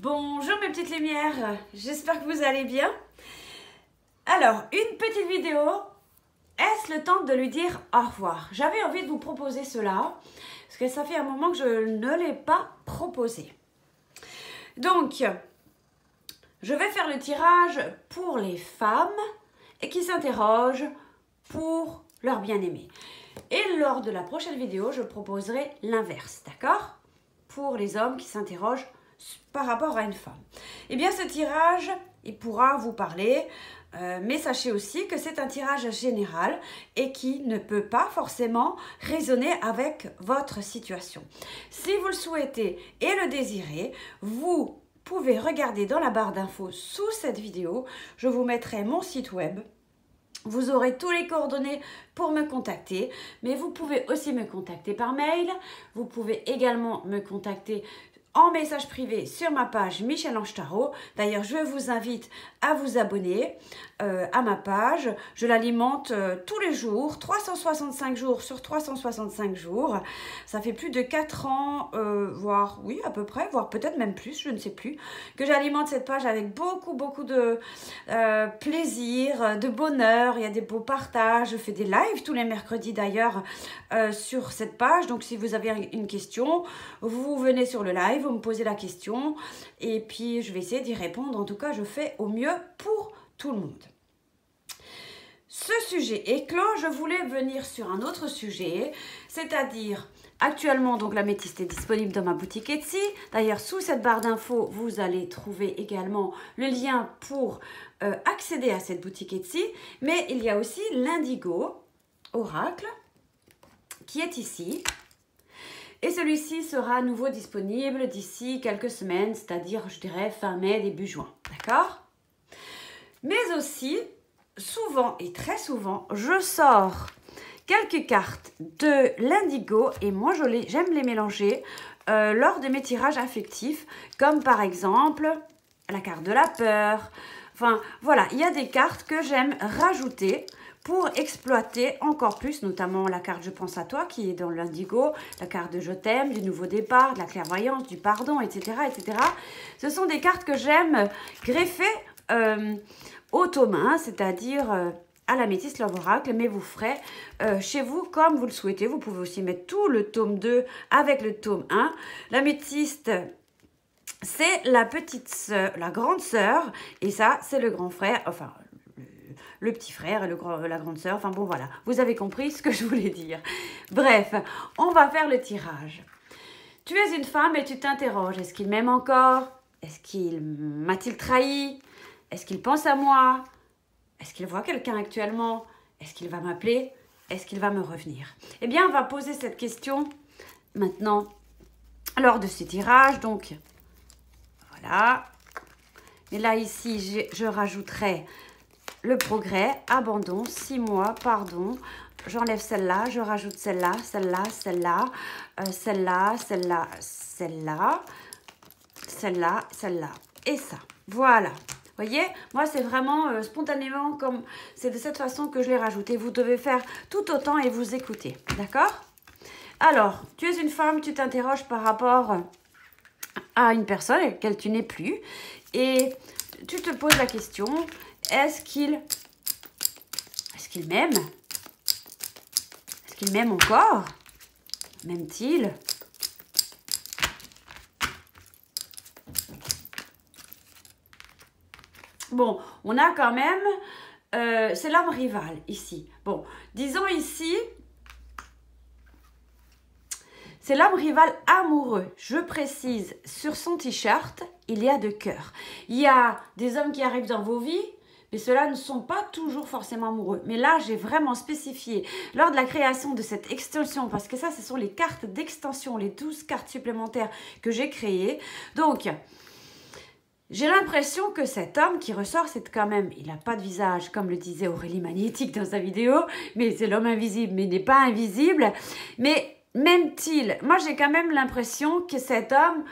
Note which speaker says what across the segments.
Speaker 1: Bonjour mes petites lumières, j'espère que vous allez bien. Alors, une petite vidéo, est-ce le temps de lui dire au revoir? J'avais envie de vous proposer cela, parce que ça fait un moment que je ne l'ai pas proposé. Donc, je vais faire le tirage pour les femmes et qui s'interrogent pour leur bien-aimé. Et lors de la prochaine vidéo, je proposerai l'inverse, d'accord? Pour les hommes qui s'interrogent par rapport à une femme. Eh bien, ce tirage, il pourra vous parler, euh, mais sachez aussi que c'est un tirage général et qui ne peut pas forcément résonner avec votre situation. Si vous le souhaitez et le désirez, vous pouvez regarder dans la barre d'infos sous cette vidéo. Je vous mettrai mon site web vous aurez tous les coordonnées pour me contacter, mais vous pouvez aussi me contacter par mail. Vous pouvez également me contacter en message privé sur ma page Michel Ange D'ailleurs, je vous invite à vous abonner euh, à ma page. Je l'alimente euh, tous les jours, 365 jours sur 365 jours. Ça fait plus de 4 ans, euh, voire, oui, à peu près, voire peut-être même plus, je ne sais plus, que j'alimente cette page avec beaucoup, beaucoup de plaisir, de bonheur. Il y a des beaux partages. Je fais des lives tous les mercredis d'ailleurs sur cette page. Donc, si vous avez une question, vous venez sur le live vous me posez la question et puis je vais essayer d'y répondre. En tout cas, je fais au mieux pour tout le monde. Ce sujet est clos. Je voulais venir sur un autre sujet, c'est-à-dire Actuellement, donc, la métiste est disponible dans ma boutique Etsy. D'ailleurs, sous cette barre d'infos, vous allez trouver également le lien pour euh, accéder à cette boutique Etsy. Mais il y a aussi l'Indigo Oracle qui est ici. Et celui-ci sera à nouveau disponible d'ici quelques semaines, c'est-à-dire, je dirais, fin mai, début juin. D'accord? Mais aussi, souvent et très souvent, je sors quelques cartes de l'indigo et moi, j'aime les mélanger euh, lors de mes tirages affectifs, comme par exemple la carte de la peur. Enfin, voilà, il y a des cartes que j'aime rajouter pour exploiter encore plus, notamment la carte Je pense à toi qui est dans l'indigo, la carte de Je t'aime, du nouveau départ, de la clairvoyance, du pardon, etc. etc. Ce sont des cartes que j'aime greffer euh, au tome 1, c'est-à-dire euh, à la métisse Love Oracle, mais vous ferez euh, chez vous comme vous le souhaitez. Vous pouvez aussi mettre tout le tome 2 avec le tome 1. La métiste c'est la petite sœur, la grande sœur, et ça, c'est le grand frère, enfin, le petit frère et le, la grande sœur. Enfin bon, voilà, vous avez compris ce que je voulais dire. Bref, on va faire le tirage. Tu es une femme et tu t'interroges, est-ce qu'il m'aime encore? Est-ce qu'il m'a-t-il trahi? Est-ce qu'il pense à moi? Est-ce qu'il voit quelqu'un actuellement? Est-ce qu'il va m'appeler? Est-ce qu'il va me revenir? Eh bien, on va poser cette question maintenant lors de ce tirage. Donc, voilà. Et là, ici, je rajouterai le progrès, abandon, six mois, pardon, j'enlève celle-là, je rajoute celle-là, celle-là, celle-là, euh, celle-là, celle-là, celle-là, celle-là, celle-là, et ça. Voilà. voyez, moi c'est vraiment euh, spontanément comme c'est de cette façon que je l'ai rajouté. Vous devez faire tout autant et vous écouter. D'accord? Alors, tu es une femme, tu t'interroges par rapport à une personne avec laquelle tu n'es plus et tu te poses la question est-ce qu'il est-ce qu'il m'aime? Est-ce qu'il m'aime encore? M'aime-t-il? Bon, on a quand même... Euh, c'est l'homme rival ici. Bon, disons ici, c'est l'homme rival amoureux. Je précise, sur son t-shirt, il y a de cœur. Il y a des hommes qui arrivent dans vos vies, mais ceux-là ne sont pas toujours forcément amoureux. Mais là, j'ai vraiment spécifié lors de la création de cette extension, parce que ça, ce sont les cartes d'extension, les 12 cartes supplémentaires que j'ai créées. Donc, j'ai l'impression que cet homme qui ressort, c'est quand même, il n'a pas de visage, comme le disait Aurélie Magnétique dans sa vidéo, mais c'est l'homme invisible, mais n'est pas invisible. Mais même-t-il, moi j'ai quand même l'impression que cet homme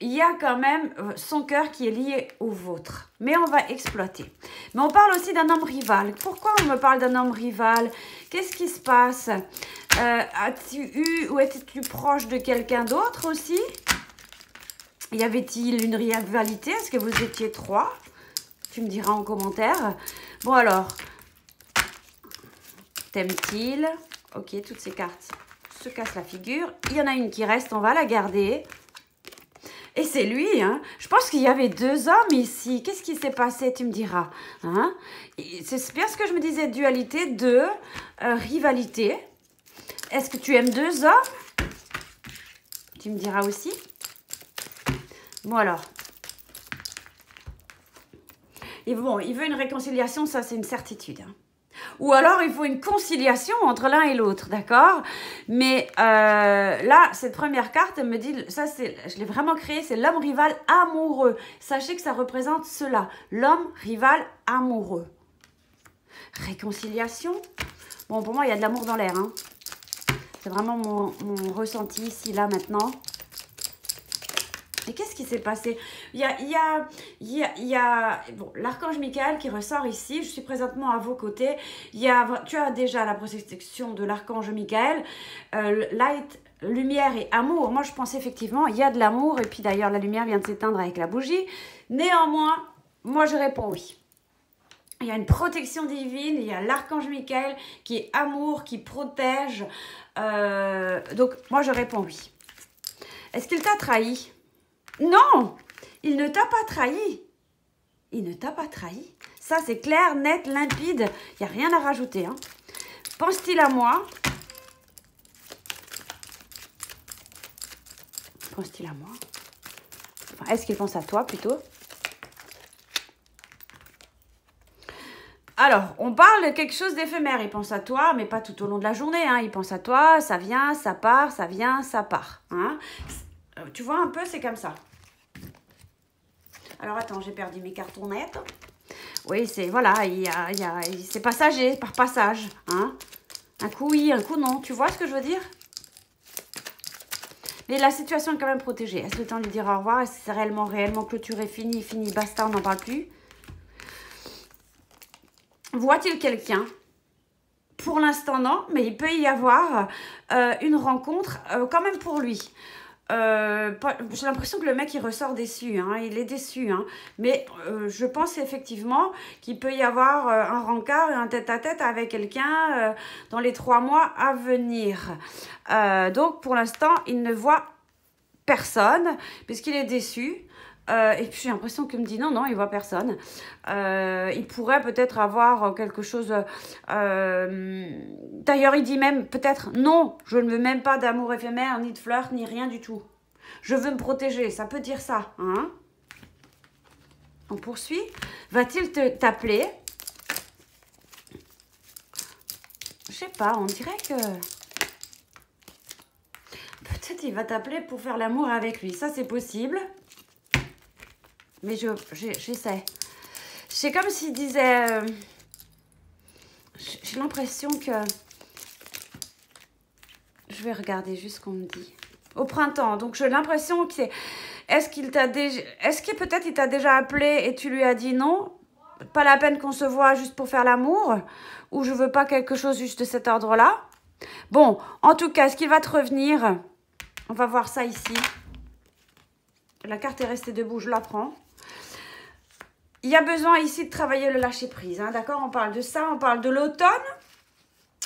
Speaker 1: il y a quand même euh, son cœur qui est lié au vôtre. Mais on va exploiter. Mais on parle aussi d'un homme rival. Pourquoi on me parle d'un homme rival? Qu'est-ce qui se passe? Euh, As-tu eu ou étais-tu proche de quelqu'un d'autre aussi? Y avait-il une rivalité? Est-ce que vous étiez trois? Tu me diras en commentaire. Bon alors, t'aime-t-il Ok, toutes ces cartes se cassent la figure. Il y en a une qui reste, on va la garder. C'est lui, hein. Je pense qu'il y avait deux hommes ici. Qu'est-ce qui s'est passé, tu me diras. Hein? C'est bien ce que je me disais, dualité, deux, euh, rivalité. Est-ce que tu aimes deux hommes? Tu me diras aussi. Bon alors. Et bon, il veut une réconciliation, ça c'est une certitude. Hein. Ou alors, il faut une conciliation entre l'un et l'autre, d'accord? Mais euh, là, cette première carte, elle me dit, ça, c'est, je l'ai vraiment créé, c'est l'homme rival amoureux. Sachez que ça représente cela, l'homme rival amoureux. Réconciliation? Bon, pour moi, il y a de l'amour dans l'air. Hein. C'est vraiment mon, mon ressenti ici, là, maintenant. Qu'est-ce qui s'est passé? Il y a, y a, y a, bon, l'archange Michael qui ressort ici. Je suis présentement à vos côtés. Y a, tu as déjà la protection de l'archange Michael. Euh, light, lumière et amour. Moi, je pense effectivement, il y a de l'amour. Et puis d'ailleurs, la lumière vient de s'éteindre avec la bougie. Néanmoins, moi, je réponds oui. Il y a une protection divine, il y a l'archange Michael qui est amour, qui protège. Euh, donc, moi, je réponds oui. Est-ce qu'il t'a trahi? Non, il ne t'a pas trahi. Il ne t'a pas trahi. Ça, c'est clair, net, limpide. Il n'y a rien à rajouter. Hein. Pense-t-il à moi? Pense-t-il à moi? Est-ce qu'il pense à toi plutôt? Alors, on parle de quelque chose d'éphémère. Il pense à toi, mais pas tout au long de la journée. Hein. Il pense à toi, ça vient, ça part, ça vient, ça part. Hein. Euh, tu vois un peu, c'est comme ça. Alors attends, j'ai perdu mes cartonnettes. Oui, c'est voilà, il y a, a, c'est passager par passage. Hein un coup oui, un coup non. Tu vois ce que je veux dire? Mais la situation est quand même protégée. Est-ce le temps de dire au revoir? Est-ce que c'est réellement, réellement clôturé, fini, fini, basta, on n'en parle plus? Voit-il quelqu'un? Pour l'instant, non, mais il peut y avoir euh, une rencontre euh, quand même pour lui. Euh, j'ai l'impression que le mec il ressort déçu, hein, il est déçu, hein. mais euh, je pense effectivement qu'il peut y avoir euh, un rencard et un tête-à-tête avec quelqu'un dans les trois mois à venir. donc pour l'instant il ne voit personne puisqu'il est déçu. Et puis j'ai l'impression qu'il me dit non, non, il voit personne. il pourrait peut-être avoir quelque chose. D'ailleurs, il dit même peut-être non, je ne veux même pas d'amour éphémère, ni de flirt, ni rien du tout. Je veux me protéger, ça peut dire ça. Hein On poursuit. Va-t-il t'appeler? Je sais pas, on dirait que... Peut-être il va t'appeler pour faire l'amour avec lui. Ça, c'est possible. Mais je j'essaie. c'est comme s'il disait... Euh, j'ai l'impression que... Je vais regarder juste ce qu'on me dit. Au printemps. Donc j'ai l'impression que c'est... Est-ce qu'il t'a déjà... Est-ce que peut-être il t'a déjà appelé et tu lui as dit non? Pas la peine qu'on se voit juste pour faire l'amour? Ou je veux pas quelque chose juste de cet ordre-là? Bon, en tout cas, est-ce qu'il va te revenir? On va voir ça ici. La carte est restée debout, je la prends. Il y a besoin ici de travailler le lâcher-prise, hein, d'accord? On parle de ça, on parle de l'automne.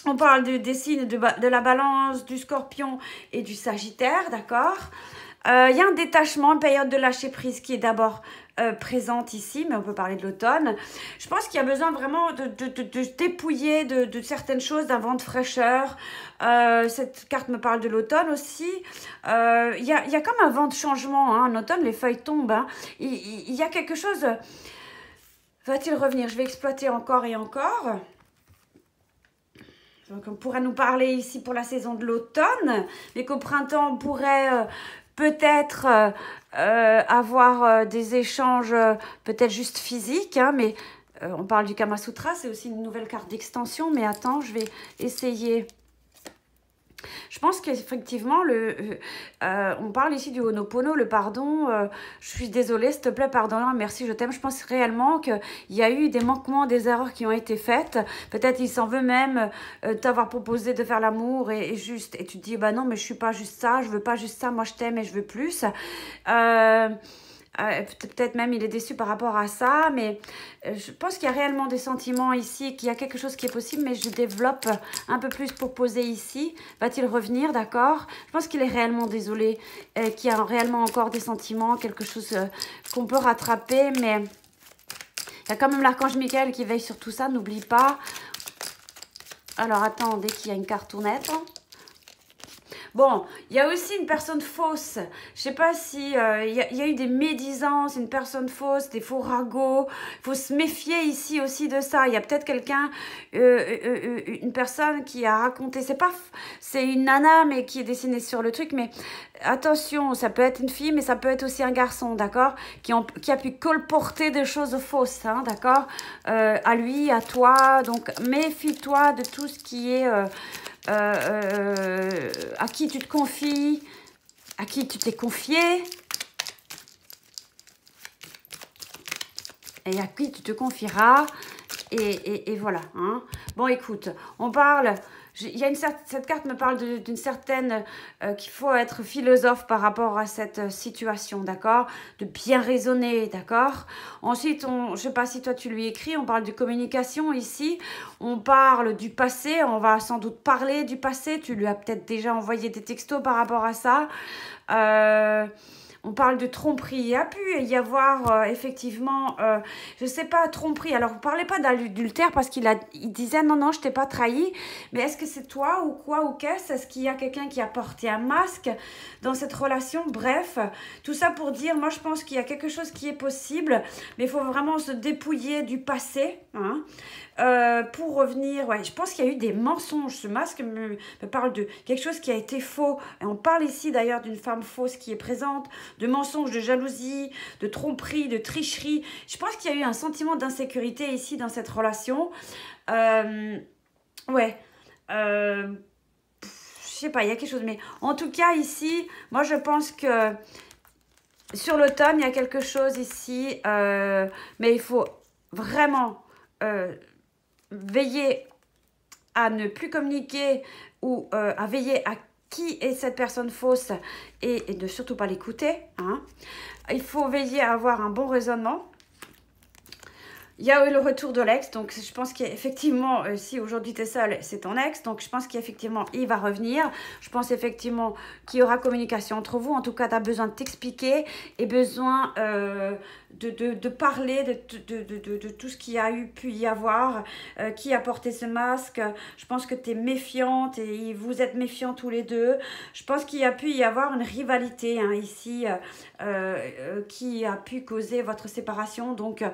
Speaker 1: On parle des signes de, la balance, du scorpion et du sagittaire, d'accord? Euh, Il y a un détachement, une période de lâcher prise qui est d'abord euh, présente ici, mais on peut parler de l'automne. Je pense qu'il y a besoin vraiment de, de, de, dépouiller de, certaines choses, d'un vent de fraîcheur. Euh, cette carte me parle de l'automne aussi. Il y, a, comme un vent de changement. Hein. En automne, les feuilles tombent. Hein. Il y a quelque chose... Va-t-il revenir? Je vais exploiter encore et encore. Donc on pourrait nous parler ici pour la saison de l'automne, mais qu'au printemps on pourrait euh, peut-être euh, euh, avoir des échanges peut-être juste physiques, hein, mais on parle du Kama Sutra, c'est aussi une nouvelle carte d'extension, mais attends, je vais essayer Je pense qu'effectivement, euh, euh, on parle ici du Honopono, le pardon. Euh, je suis désolée, s'il te plaît, pardonne merci, je t'aime. Je pense réellement qu'il y a eu des manquements, des erreurs qui ont été faites. Peut-être il s'en veut même t'avoir proposé de faire l'amour et, juste. Et tu te dis, bah non, mais je suis pas juste ça, je veux pas juste ça, moi je t'aime et je veux plus. Euh, peut-être même il est déçu par rapport à ça, mais euh, je pense qu'il y a réellement des sentiments ici, qu'il y a quelque chose qui est possible, mais je développe un peu plus pour poser ici. Va-t-il revenir, d'accord? Je pense qu'il est réellement désolé, euh, qu'il y a réellement encore des sentiments, quelque chose qu'on peut rattraper, mais il y a quand même l'archange Michael qui veille sur tout ça, n'oublie pas. Alors attendez qu'il y a une cartonnette. Bon, il y a aussi une personne fausse. Je sais pas si euh, il y, a eu des médisances, une personne fausse, des faux ragots. Il faut se méfier ici aussi de ça. Il y a peut-être quelqu'un, euh, euh, une personne qui a raconté. C'est pas, c'est une nana mais qui est dessinée sur le truc. Mais attention, ça peut être une fille, mais ça peut être aussi un garçon, d'accord, qui, a pu colporter des choses fausses, hein, d'accord, à lui, à toi. Donc méfie-toi de tout ce qui est euh, euh, à qui tu te confies, à qui tu t'es confié, et à qui tu te confieras? Et, voilà. Hein. Bon, écoute, on parle il y a une cette carte me parle d'une certaine euh, qu'il faut être philosophe par rapport à cette euh, situation, d'accord? De bien raisonner, d'accord? Ensuite, on, je sais pas si toi tu lui écris, on parle de communication ici, on parle du passé, on va sans doute parler du passé, tu lui as peut-être déjà envoyé des textos par rapport à ça. Euh, on parle de tromperie. Il y a pu y avoir euh, effectivement, euh, je sais pas, tromperie. Alors, vous parlez pas d'adultère parce qu'il il disait non, non, je t'ai pas trahi. Mais est-ce que c'est toi ou quoi ou qu'est-ce? Est-ce qu'il y a quelqu'un qui a porté un masque dans cette relation? Bref, tout ça pour dire, moi je pense qu'il y a quelque chose qui est possible, mais il faut vraiment se dépouiller du passé. Hein. Euh, pour revenir, ouais, je pense qu'il y a eu des mensonges. Ce masque me, parle de quelque chose qui a été faux. Et on parle ici d'ailleurs d'une femme fausse qui est présente, de mensonges, de jalousie, de tromperie, de tricherie. Je pense qu'il y a eu un sentiment d'insécurité ici dans cette relation. Euh, ouais. Euh, je sais pas, il y a quelque chose. Mais en tout cas, ici, moi je pense que sur l'automne, il y a quelque chose ici. Euh, mais il faut vraiment veiller à ne plus communiquer ou euh, à veiller à qui est cette personne fausse et, de surtout pas l'écouter. Hein. Il faut veiller à avoir un bon raisonnement il y a eu le retour de l'ex, donc je pense qu'effectivement, euh, si aujourd'hui tu es seul, c'est ton ex, donc je pense qu'effectivement, il va revenir. Je pense effectivement qu'il y aura communication entre vous. En tout cas, tu as besoin de t'expliquer et besoin euh, de, de, de, parler de, de, tout ce qu'il a eu, pu y avoir, euh, qui a porté ce masque. Je pense que tu es méfiante et vous êtes méfiants tous les deux. Je pense qu'il y a pu y avoir une rivalité hein, ici qui a pu causer votre séparation. Donc,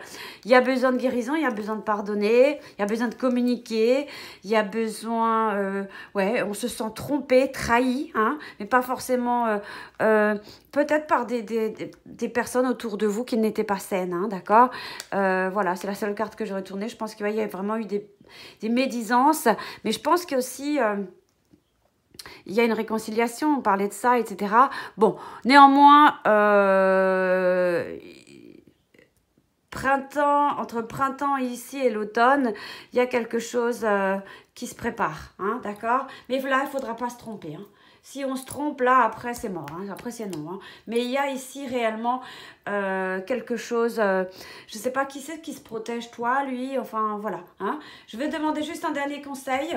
Speaker 1: il y a besoin de guérison, il y a besoin de pardonner, il y a besoin de communiquer, il y a besoin, euh, ouais, on se sent trompé, trahi, hein, mais pas forcément, euh, euh, peut-être par des, des, des, personnes autour de vous qui n'étaient pas saines, hein, d'accord Voilà, c'est la seule carte que j'aurais tournée. Je pense qu'il y a vraiment eu des, des médisances, mais je pense qu'aussi il y a une réconciliation, on parlait de ça, etc. Bon, néanmoins, euh, printemps, entre printemps ici et l'automne, il y a quelque chose euh, qui se prépare, hein, d'accord? Mais là, il ne faudra pas se tromper. Hein. Si on se trompe, là, après, c'est mort. Hein, après, c'est non. Hein. Mais il y a ici réellement euh, quelque chose... Euh, je ne sais pas qui c'est qui se protège, toi, lui, enfin, voilà. Hein. Je vais demander juste un dernier conseil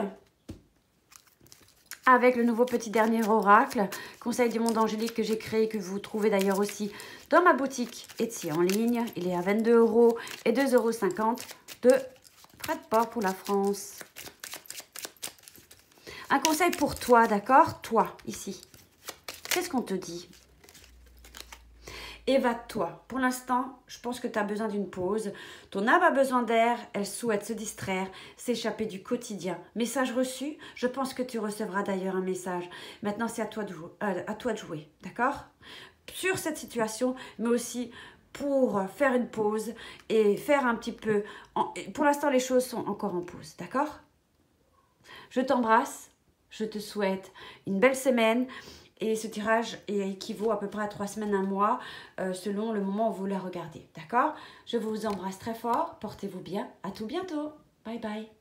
Speaker 1: avec le nouveau petit dernier oracle, conseil du monde angélique que j'ai créé, que vous trouvez d'ailleurs aussi dans ma boutique Etsy en ligne. Il est à 22 euros et 2,50 euros de frais de port pour la France. Un conseil pour toi, d'accord? Toi, ici. Qu'est-ce qu'on te dit? Évade-toi. Pour l'instant, je pense que tu as besoin d'une pause. Ton âme a besoin d'air, elle souhaite se distraire, s'échapper du quotidien. Message reçu, je pense que tu recevras d'ailleurs un message. Maintenant, c'est à toi de euh, à toi de jouer d'accord? Sur cette situation, mais aussi pour faire une pause et faire un petit peu... Pour l'instant, les choses sont encore en pause, d'accord? Je t'embrasse. Je te souhaite une belle semaine. Et ce tirage équivaut à peu près à trois semaines, un mois, euh, selon le moment où vous la regardez. D'accord? Je vous embrasse très fort. Portez-vous bien. À tout bientôt. Bye bye.